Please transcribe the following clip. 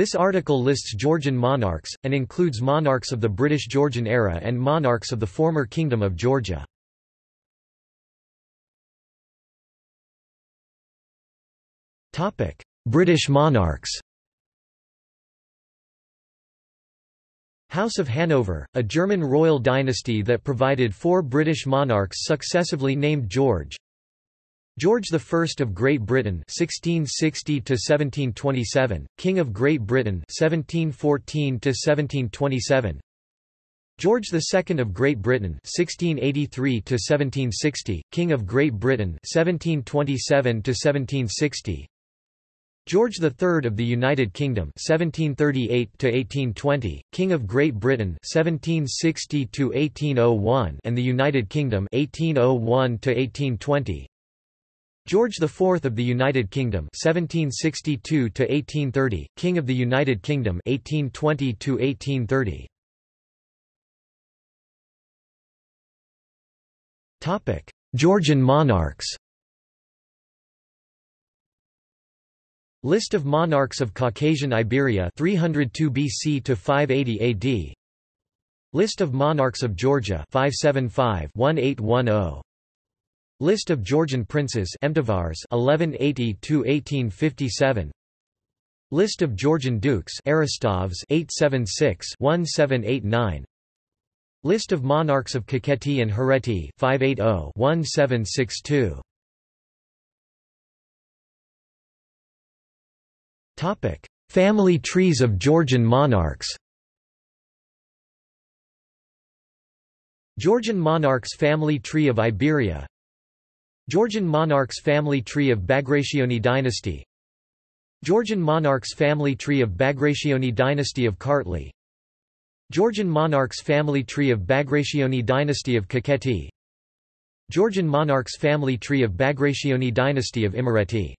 This article lists Georgian monarchs, and includes monarchs of the British Georgian era and monarchs of the former Kingdom of Georgia. British monarchs House of Hanover, a German royal dynasty that provided four British monarchs successively named George George I of Great Britain 1660 1727 King of Great Britain 1714 1727 George II of Great Britain 1683 1760 King of Great Britain 1727 1760 George III of the United Kingdom 1738 1820 King of Great Britain 1760 1801 and the United Kingdom 1801 1820 George IV of the United Kingdom 1762 to 1830 King of the United Kingdom 1820 to 1830 Topic Georgian monarchs. List of monarchs of Caucasian Iberia 302 BC to 580 AD List of monarchs of Georgia 575 1810 List of Georgian princes mtavars 1180 to 1857 List of Georgian dukes eristavs 876 1789 List of monarchs of Kakheti and Hereti 580 1762 Topic. Family trees of Georgian monarchs Georgian monarchs family tree of Iberia Georgian monarchs family tree of Bagrationi dynasty. Georgian monarchs family tree of Bagrationi dynasty of Kartli. Georgian monarchs family tree of Bagrationi dynasty of Kakheti Georgian monarchs family tree of Bagrationi dynasty of Imereti